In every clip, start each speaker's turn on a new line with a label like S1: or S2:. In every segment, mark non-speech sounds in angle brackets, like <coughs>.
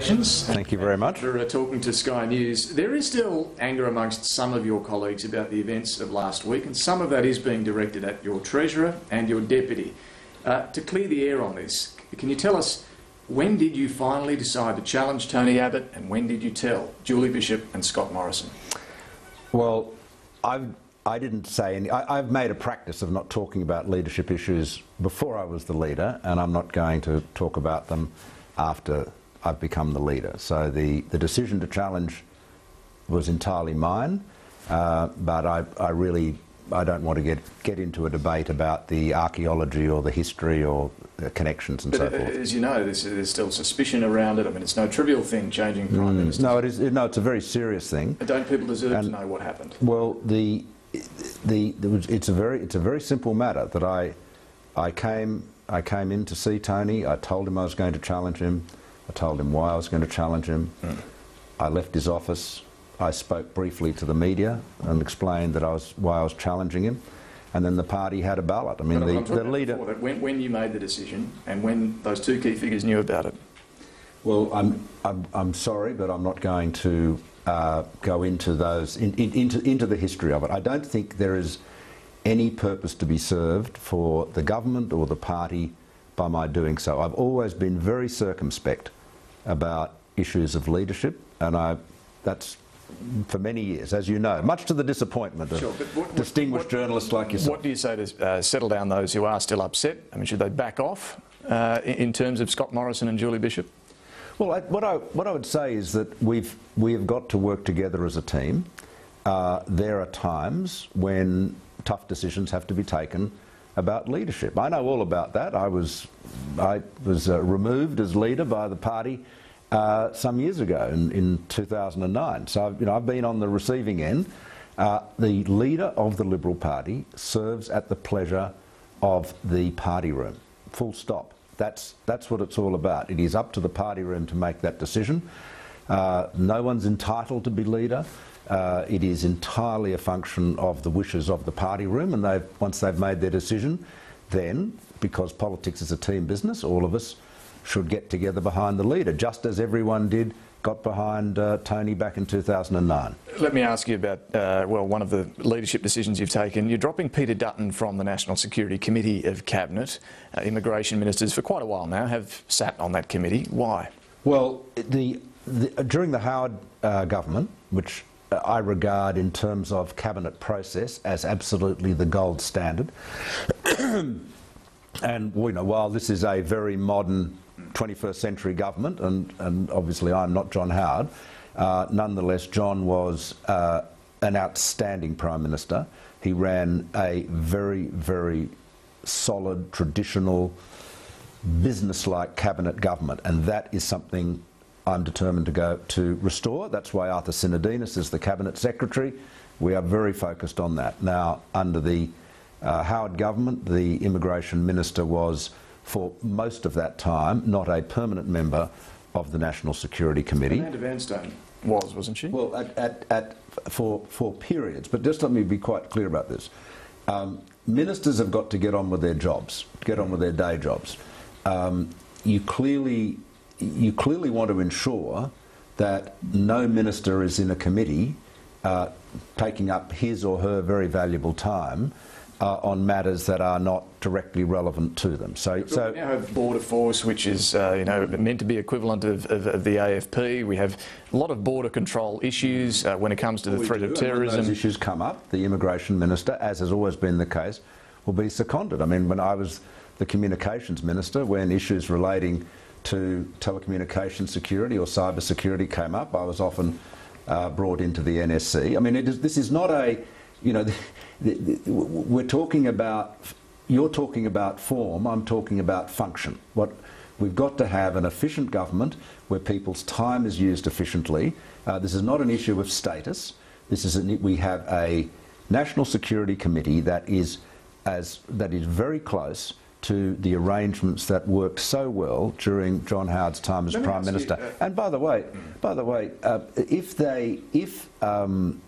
S1: Thank you very much.
S2: For uh, talking to Sky News. There is still anger amongst some of your colleagues about the events of last week, and some of that is being directed at your Treasurer and your Deputy. Uh, to clear the air on this, can you tell us when did you finally decide to challenge Tony Abbott, and when did you tell Julie Bishop and Scott Morrison?
S1: Well, I've, I didn't say any. I, have made a practice of not talking about leadership issues before I was the leader, and I'm not going to talk about them after I've become the leader. So the, the decision to challenge was entirely mine, uh, but I, I really I don't want to get, get into a debate about the archaeology or the history or the connections and
S2: but
S1: so
S2: uh,
S1: forth.
S2: As you know, there's, there's, still suspicion around it. I mean, it's no trivial thing changing prime mm, ministers.
S1: No, it is. No, it's a very serious thing.
S2: Don't people deserve and, to know what happened?
S1: Well, the, the, the it's a very it's a very simple matter that I I came I came in to see Tony. I told him I was going to challenge him. I told him why I was going to challenge him. Mm. I left his office. I spoke briefly to the media and explained that I was why I was challenging him. And then the party had a ballot. I mean, the, the leader.
S2: When, when you made the decision and when those two key figures knew about it.
S1: Well, I'm, I'm, I'm sorry, but I'm not going to uh, go into those in, in, into into the history of it. I don't think there is any purpose to be served for the government or the party by my doing so. I've always been very circumspect about issues of leadership, and I, that's for many years, as you know, much to the disappointment of sure, what, distinguished what, journalists like yourself.
S2: What do you say to uh, settle down those who are still upset? I mean, should they back off uh, in terms of Scott Morrison and Julie Bishop?
S1: Well, I, what, I, what I would say is that we've, we have got to work together as a team. Uh, there are times when tough decisions have to be taken about leadership. I know all about that. I was, I was uh, removed as leader by the party uh, some years ago in, in 2009. So I've, you know, I've been on the receiving end. Uh, the leader of the Liberal Party serves at the pleasure of the party room. Full stop. That's, that's what it's all about. It is up to the party room to make that decision. Uh, no one's entitled to be leader. Uh, it is entirely a function of the wishes of the party room, and they've, once they've made their decision, then, because politics is a team business, all of us should get together behind the leader, just as everyone did got behind uh, Tony back in 2009.
S2: Let me ask you about, uh, well, one of the leadership decisions you've taken. You're dropping Peter Dutton from the National Security Committee of Cabinet. Uh, immigration ministers for quite a while now have sat on that committee. Why?
S1: Well, the, the during the Howard uh, government, which I regard in terms of cabinet process as absolutely the gold standard. <clears throat> and you know, while this is a very modern 21st century government, and, and obviously I'm not John Howard, uh, nonetheless, John was uh, an outstanding Prime Minister. He ran a very, very solid, traditional, business-like cabinet government, and that is something I'm determined to go to restore. That's why Arthur Sinodinos is the Cabinet Secretary. We are very focused on that. Now, under the uh, Howard government, the Immigration Minister was, for most of that time, not a permanent member of the National Security Committee.
S2: Amanda Vanstone was, wasn't she?
S1: Well, at, at, at, for, for periods. But just let me be quite clear about this. Um, ministers have got to get on with their jobs, get on with their day jobs. Um, you clearly you clearly want to ensure that no minister is in a committee uh, taking up his or her very valuable time uh, on matters that are not directly relevant to them.
S2: So, so we now have border force, which is uh, you know meant to be equivalent of, of, of, the AFP. We have a lot of border control issues uh, when it comes to the threat do. of terrorism.
S1: when those issues come up, the immigration minister, as has always been the case, will be seconded. I mean, when I was the communications minister, when issues relating to telecommunication security or cyber security came up, I was often uh, brought into the NSC. I mean, is, this is not a, you know, <laughs> the, the, the, we're talking about, you're talking about form, I'm talking about function. What We've got to have an efficient government where people's time is used efficiently. Uh, this is not an issue of status. This is an, we have a national security committee that is as that is very close to the arrangements that worked so well during John Howard's time as Prime Minister. You, uh, and by the way, by the way, uh, if they, if um,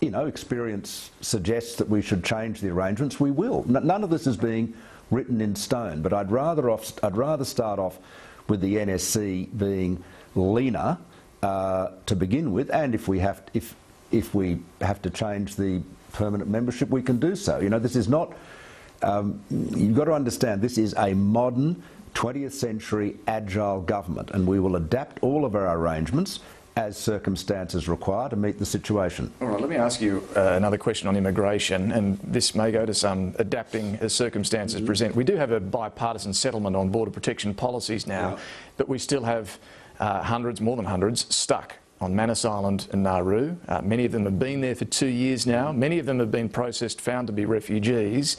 S1: you know, experience suggests that we should change the arrangements, we will. N none of this is being written in stone, but I'd rather, off, I'd rather start off with the NSC being leaner uh, to begin with, and if we have if if we have to change the permanent membership, we can do so. You know, this is not. Um, you've got to understand this is a modern 20th century agile government, and we will adapt all of our arrangements as circumstances require to meet the situation.
S2: All right, let me ask you uh, another question on immigration, and this may go to some adapting as circumstances mm -hmm. present. We do have a bipartisan settlement on border protection policies now, yeah. but we still have uh, hundreds, more than hundreds, stuck on Manus Island and Nauru. Uh, many of them have been there for two years now. Many of them have been processed, found to be refugees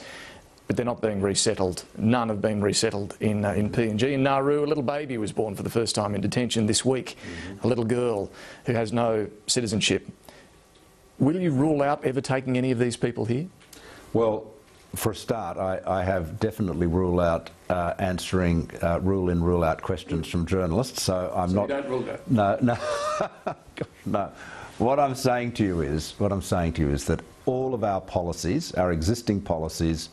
S2: but they're not being resettled. None have been resettled in, uh, in PNG. In Nauru, a little baby was born for the first time in detention this week, mm -hmm. a little girl who has no citizenship. Will you rule out ever taking any of these people here?
S1: Well, for a start, I, I have definitely ruled out uh, answering uh, rule in, rule out questions from journalists. So I'm
S2: so
S1: not.
S2: You don't rule that.
S1: No, no, <laughs> no. What I'm saying to you is, what I'm saying to you is that all of our policies, our existing policies,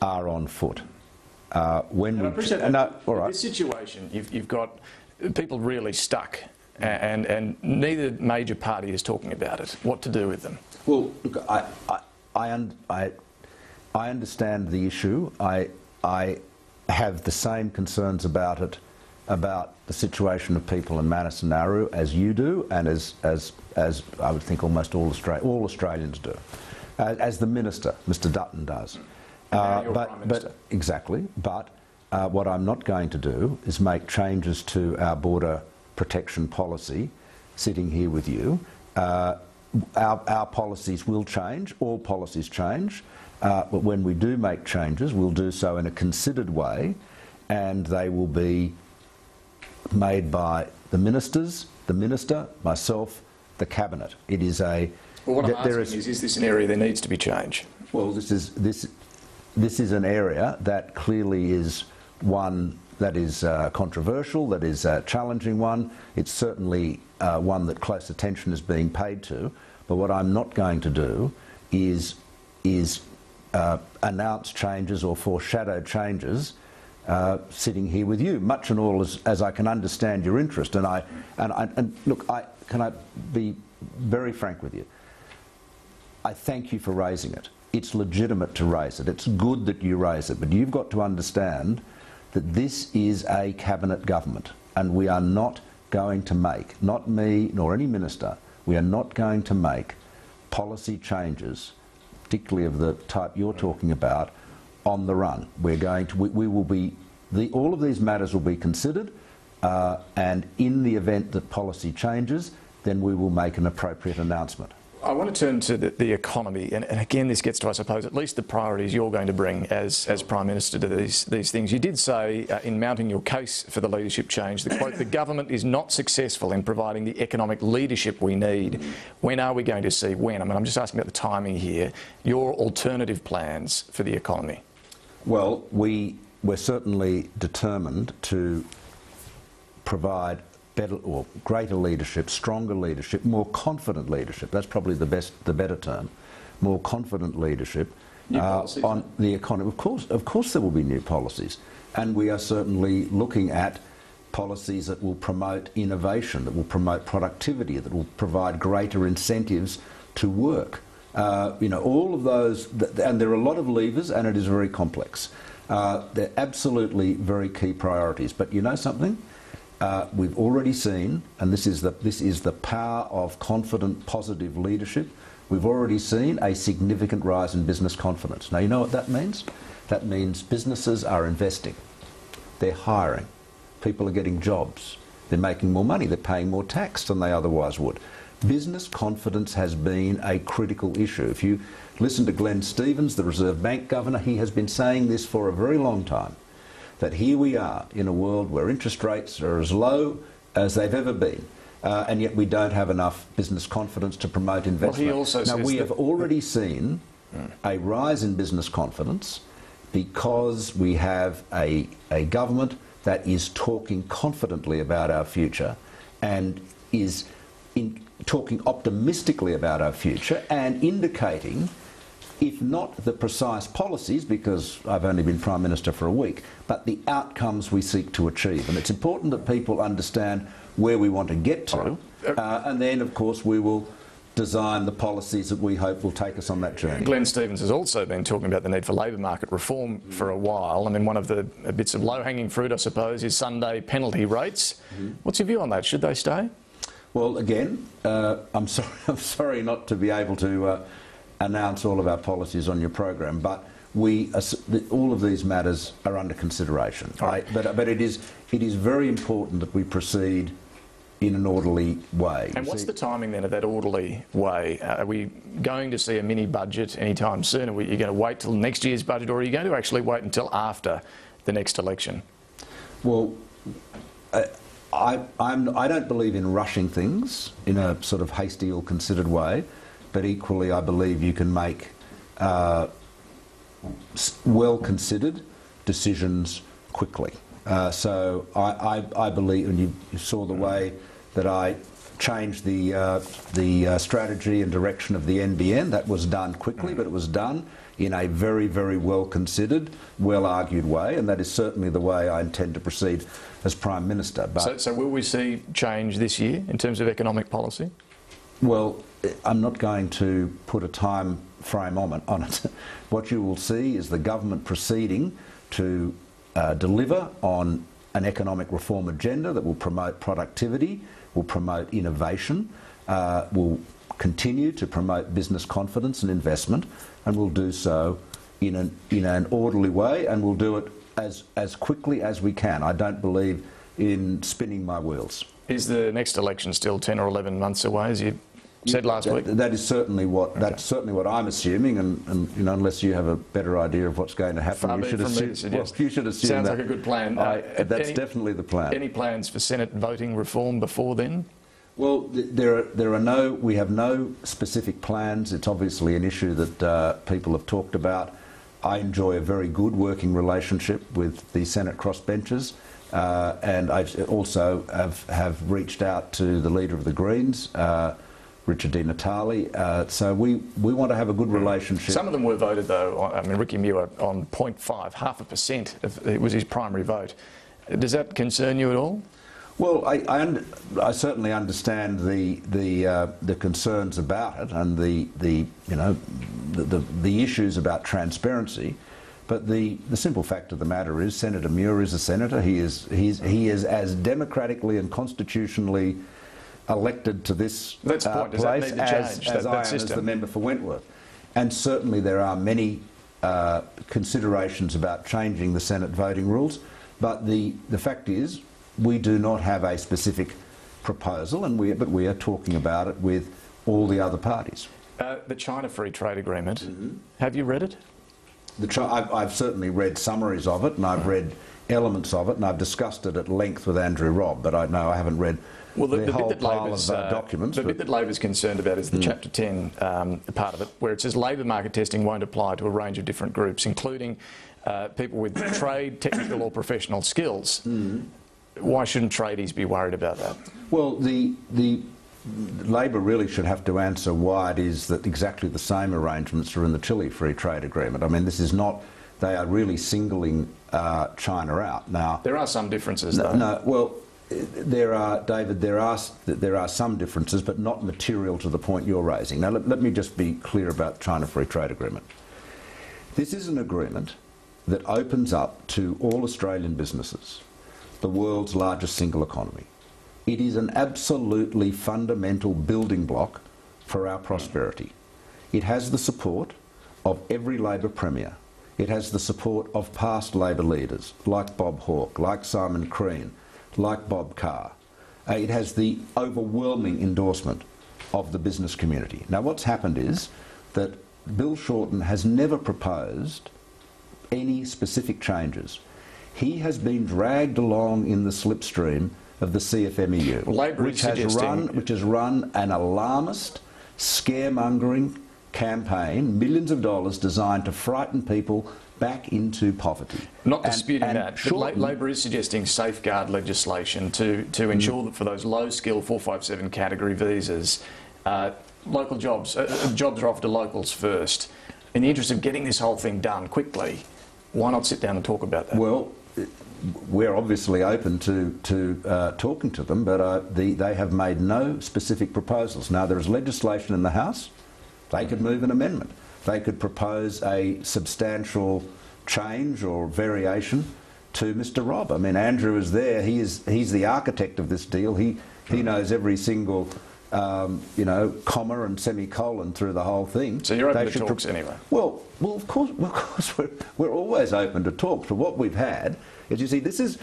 S1: are on foot.
S2: Uh, when and we, I appreciate that. No, all right. This situation, you've, you've got people really stuck, and, and neither major party is talking about it. What to do with them?
S1: Well, look, I, I, I, un, I, I understand the issue. I, I have the same concerns about it, about the situation of people in Manus and Nauru as you do, and as, as, as I would think almost all, Austra all Australians do, uh, as the Minister, Mr Dutton, does.
S2: Uh, but,
S1: but, exactly. But uh, what I'm not going to do is make changes to our border protection policy. Sitting here with you, uh, our, our, policies will change. All policies change. Uh, but when we do make changes, we'll do so in a considered way, and they will be made by the ministers, the minister, myself, the cabinet. It is a.
S2: Well, what I'm asking is, is, is this an area there needs to be change?
S1: Well, this is this this is an area that clearly is one that is uh, controversial, that is a challenging one. It's certainly uh, one that close attention is being paid to. But what I'm not going to do is, is uh, announce changes or foreshadow changes uh, sitting here with you, much and all as, as I can understand your interest. And, I, and, I, and look, I, can I be very frank with you? I thank you for raising it it's legitimate to raise it. It's good that you raise it, but you've got to understand that this is a cabinet government and we are not going to make, not me nor any minister, we are not going to make policy changes, particularly of the type you're talking about, on the run. We're going to, we, we will be, the, all of these matters will be considered uh, and in the event that policy changes, then we will make an appropriate announcement.
S2: I want to turn to the, the economy, and, and, again, this gets to, I suppose, at least the priorities you're going to bring as, as Prime Minister to these, these things. You did say uh, in mounting your case for the leadership change, the quote, the government is not successful in providing the economic leadership we need. When are we going to see when? I mean, I'm just asking about the timing here. Your alternative plans for the economy?
S1: Well, we, we're certainly determined to provide better or greater leadership, stronger leadership, more confident leadership. That's probably the best, the better term. More confident leadership uh, on the economy. Of course, of course, there will be new policies, and we are certainly looking at policies that will promote innovation, that will promote productivity, that will provide greater incentives to work. Uh, you know, all of those, and there are a lot of levers, and it is very complex. Uh, they're absolutely very key priorities. But you know something? Uh, we've already seen, and this is, the, this is the power of confident, positive leadership, we've already seen a significant rise in business confidence. Now, you know what that means? That means businesses are investing, they're hiring, people are getting jobs, they're making more money, they're paying more tax than they otherwise would. Business confidence has been a critical issue. If you listen to Glenn Stevens, the Reserve Bank Governor, he has been saying this for a very long time that here we are in a world where interest rates are as low as they've ever been. Uh, and yet we don't have enough business confidence to promote investment.
S2: Well,
S1: now, we have already seen a rise in business confidence because we have a, a government that is talking confidently about our future and is in, talking optimistically about our future and indicating if not the precise policies, because I've only been Prime Minister for a week, but the outcomes we seek to achieve. And it's important that people understand where we want to get to. Uh, and then, of course, we will design the policies that we hope will take us on that journey.
S2: Glenn Stevens has also been talking about the need for labour market reform for a while. I mean, one of the bits of low-hanging fruit, I suppose, is Sunday penalty rates. Mm-hmm. What's your view on that? Should they stay?
S1: Well, again, uh, I'm sorry. <laughs> I'm sorry not to be able to uh, announce all of our policies on your program, but we all of these matters are under consideration. Right. But but it is it is very important that we proceed in an orderly way.
S2: And what's see, the timing then of that orderly way? Uh, are we going to see a mini budget anytime soon? Are we, you going to wait till next year's budget, or are you going to actually wait until after the next election?
S1: Well, uh, I, I'm, I don't believe in rushing things in a sort of hasty or considered way, but equally I believe you can make uh, well considered decisions quickly. Uh, so I, I, I, believe, and you, you, saw the way that I changed the, uh, the uh, strategy and direction of the NBN. That was done quickly, but it was done in a very, very well considered, well argued way, and that is certainly the way I intend to proceed as Prime Minister.
S2: But so, so will we see change this year in terms of economic policy?
S1: Well, I'm not going to put a time frame on it. <laughs> What you will see is the government proceeding to uh, deliver on an economic reform agenda that will promote productivity, will promote innovation, uh, will continue to promote business confidence and investment, and will do so in an, in an orderly way, and we'll do it as, as quickly as we can. I don't believe in spinning my wheels.
S2: Is the next election still 10 or 11 months away, as you said last
S1: that,
S2: week?
S1: That is certainly what okay. that's certainly what I'm assuming, and, and you know, unless you have a better idea of what's going to happen,
S2: Far
S1: you should, assume, well, you should assume.
S2: Sounds
S1: that,
S2: like a good plan.
S1: I, uh, that's any, definitely the plan.
S2: Any plans for Senate voting reform before then?
S1: Well, there are, there are no, we have no specific plans. It's obviously an issue that uh, people have talked about. I enjoy a very good working relationship with the Senate crossbenchers. Uh, and I also have, have reached out to the leader of the Greens, uh, Richard Di Natale. Uh, so we, we want to have a good relationship.
S2: Some of them were voted, though. I mean, Ricky Muir on 0.5, half a percent. It was his primary vote. Does that concern you at all?
S1: Well, I, I, I certainly understand the the uh, the concerns about it and the the you know the, the, the issues about transparency. But the, the simple fact of the matter is, Senator Muir is a senator. He is he's, he is as democratically and constitutionally elected to this
S2: That's uh,
S1: place
S2: as,
S1: as that, I that am as the member for Wentworth. And certainly there are many uh, considerations about changing the Senate voting rules. But the, the fact is, we do not have a specific proposal, and we, but we are talking about it with all the other parties.
S2: Uh, the China Free Trade Agreement, mm -hmm. have you read it?
S1: I've, I've, certainly read summaries of it, and I've read elements of it, and I've discussed it at length with Andrew Robb, but I know I haven't read well, the, the, the whole bit that Labor's, of uh, documents.
S2: The bit that Labor's concerned about is the mm. Chapter 10 um, part of it, where it says labour market testing won't apply to a range of different groups, including uh, people with <coughs> trade, technical or professional skills. Mm why shouldn't tradies be worried about that?
S1: Well, the the Labor really should have to answer why it is that exactly the same arrangements are in the Chile Free Trade Agreement. I mean, this is not. They are really singling uh, China out now.
S2: There are some differences, no,
S1: though. No, well, there are, David. There are there are some differences, but not material to the point you're raising. Now, let, let me just be clear about the China Free Trade Agreement. This is an agreement that opens up to all Australian businesses the world's largest single economy. It is an absolutely fundamental building block for our prosperity. It has the support of every Labor Premier. It has the support of past Labor leaders like Bob Hawke, like Simon Crean, like Bob Carr. Uh, it has the overwhelming endorsement of the business community. Now, what's happened is that Bill Shorten has never proposed any specific changes he has been dragged along in the slipstream of the CFMEU, which has, run, which has run an alarmist, scaremongering campaign, millions of dollars designed to frighten people back into poverty.
S2: Not disputing and, and that, but Labor is suggesting safeguard legislation to, to mm. ensure mm. that for those low-skill 457 category visas, uh, local jobs, uh, uh, jobs are offered to locals first. in the interest of getting this whole thing done quickly, why not sit down and talk about that?
S1: Well, we're obviously open to, to uh, talking to them, but uh, the, they have made no specific proposals. Now, there is legislation in the House. They could move an amendment. They could propose a substantial change or variation to Mr. Robb. I mean, Andrew is there. He is, he's the architect of this deal. He, he knows every single um, you know, comma and semicolon through the whole thing.
S2: So you're open they to talks anyway?
S1: Well, well, of course, well, of course <laughs> we're, we're always open to talk. But what we've had is, you see, this is,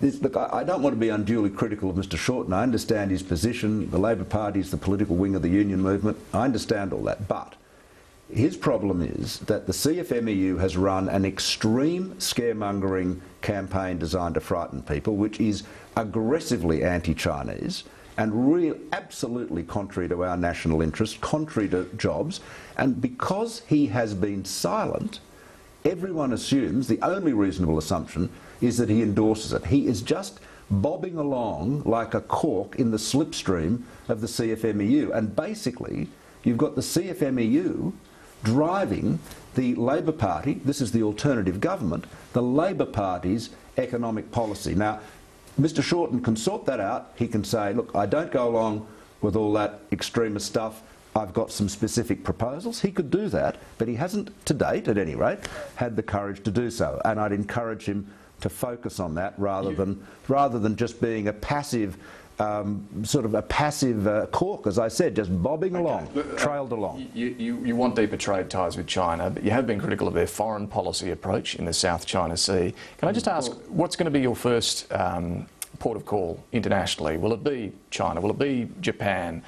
S1: this, look, I, I, don't want to be unduly critical of Mr Shorten. I understand his position. The Labor Party is the political wing of the union movement. I understand all that. But his problem is that the CFMEU has run an extreme scaremongering campaign designed to frighten people, which is aggressively anti-Chinese and real, absolutely contrary to our national interest, contrary to jobs. And because he has been silent, everyone assumes, the only reasonable assumption, is that he endorses it. He is just bobbing along like a cork in the slipstream of the CFMEU. And basically, you've got the CFMEU driving the Labor Party, this is the alternative government, the Labor Party's economic policy. Now, Mr Shorten can sort that out. He can say, look, I don't go along with all that extremist stuff. I've got some specific proposals. He could do that, but he hasn't, to date at any rate, had the courage to do so. And I'd encourage him to focus on that rather than rather than just being a passive um, sort of a passive uh, cork, as I said, just bobbing okay. along, uh, trailed along.
S2: You, you, you, want deeper trade ties with China, but you have been critical of their foreign policy approach in the South China Sea. Can I just ask, what's going to be your first um, port of call internationally? Will it be China? Will it be Japan?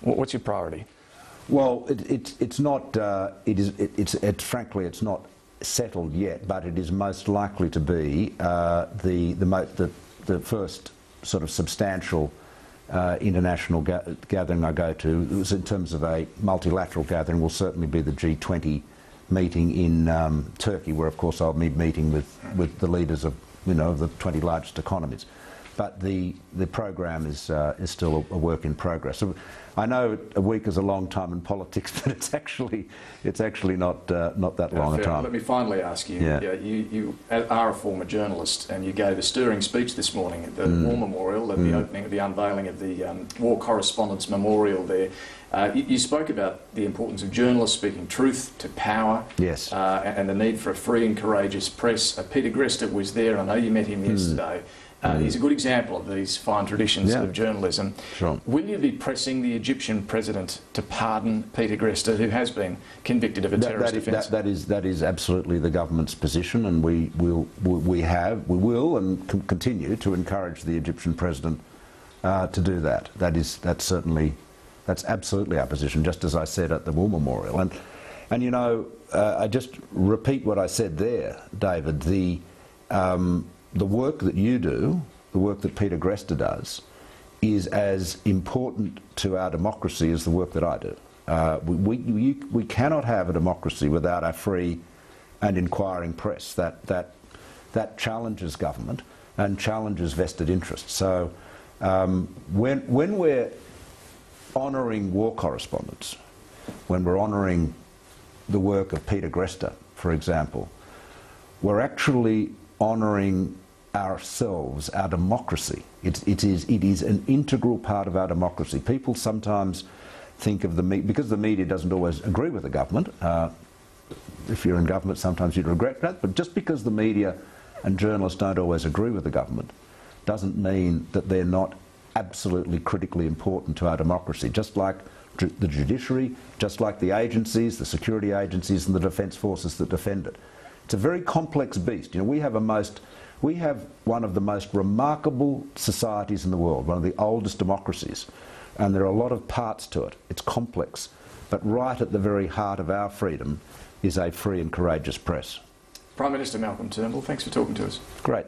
S2: What's your priority?
S1: Well, it, it, it's not. Uh, it is. It, it's. It, frankly, it's not settled yet, but it is most likely to be uh, the, the, the the first sort of substantial uh, international ga gathering I go to, in terms of a multilateral gathering, will certainly be the G20 meeting in um, Turkey, where of course I'll be meeting with, with the leaders of you know the 20 largest economies but the, the program is, uh, is still a, a, work in progress. So I know a week is a long time in politics, <laughs> but it's actually, it's actually not, uh, not that long a time.
S2: Let me finally ask you, yeah. you, you are a former journalist and you gave a stirring speech this morning at the mm. War Memorial, at mm. the opening of the unveiling of the um, War Correspondents Memorial there. Uh, you, you, spoke about the importance of journalists speaking truth to power
S1: yes.
S2: Uh, and, and, the need for a free and courageous press. Uh, Peter Greste was there, I know you met him mm. yesterday. Uh. He's a good example of these fine traditions yeah. of journalism.
S1: Sure.
S2: Will you be pressing the Egyptian president to pardon Peter Greste, who has been convicted of a that, terrorist
S1: that
S2: offence?
S1: That, that, is, that is absolutely the government's position, and we will, we have, we will, and continue to encourage the Egyptian president uh, to do that. That is, that's certainly, that's absolutely our position. Just as I said at the War Memorial, and and you know, uh, I just repeat what I said there, David. The um, the work that you do, the work that Peter Greste does, is as important to our democracy as the work that I do. Uh, we, we, we cannot have a democracy without a free and inquiring press that, that, that challenges government and challenges vested interests. So um, when, when we're honouring war correspondents, when we're honouring the work of Peter Greste, for example, we're actually honouring ourselves, our democracy. It, it, is, it is an integral part of our democracy. People sometimes think of the media, because the media doesn't always agree with the government, uh, if you're in government sometimes you'd regret that, but just because the media and journalists don't always agree with the government doesn't mean that they're not absolutely critically important to our democracy. Just like the judiciary, just like the agencies, the security agencies and the defence forces that defend it. It's a very complex beast. You know, we have a most we have one of the most remarkable societies in the world, one of the oldest democracies, and there are a lot of parts to it. It's complex, but right at the very heart of our freedom is a free and courageous press.
S2: Prime Minister Malcolm Turnbull, thanks for talking to us.
S1: Great.